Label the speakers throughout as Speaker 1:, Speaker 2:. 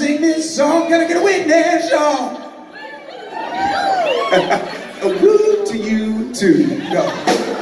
Speaker 1: this song. Can I get a witness, y'all? a woo to you too.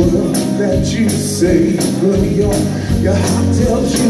Speaker 1: Go. you say, but your, your heart tells you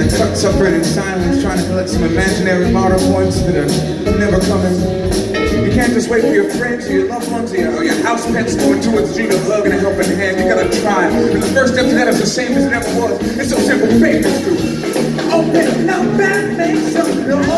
Speaker 1: in suffering in silence, trying to collect some imaginary model points that are never coming. You can't just wait for your friends or your loved ones or your, or your house pets to into towards you to hug and a helping hand. You gotta try. And the first step to that is the same as it ever was. It's so simple. Faith is through. Open up and make some noise.